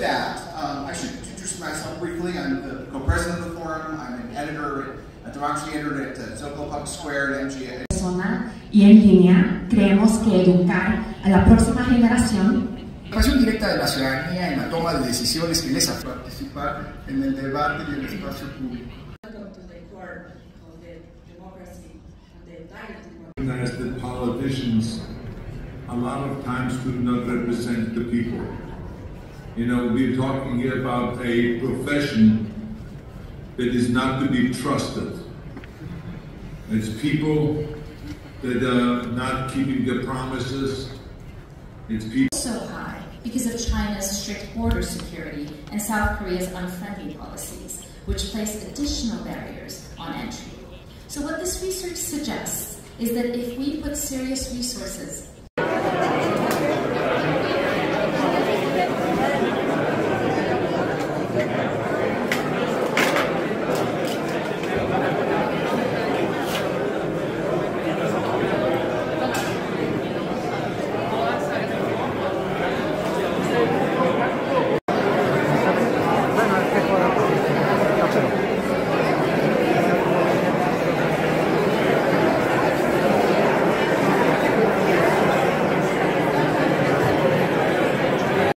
that, um, I should introduce myself briefly. I'm the co-president of the forum. I'm an editor, a democracy editor at uh, Zocalo Public Square at MGA. persona y en línea, creemos que educar a la próxima generación Participación directa de la ciudadanía en la toma de decisiones que les afectan. participar en el debate y el espacio público. Welcome to the core of the democracy and the direct recognize that politicians a lot of times do not represent the people. You know, we're talking here about a profession that is not to be trusted. It's people that are not keeping their promises. It's people. so high because of China's strict border security and South Korea's unfriendly policies, which place additional barriers on entry. So, what this research suggests is that if we put serious resources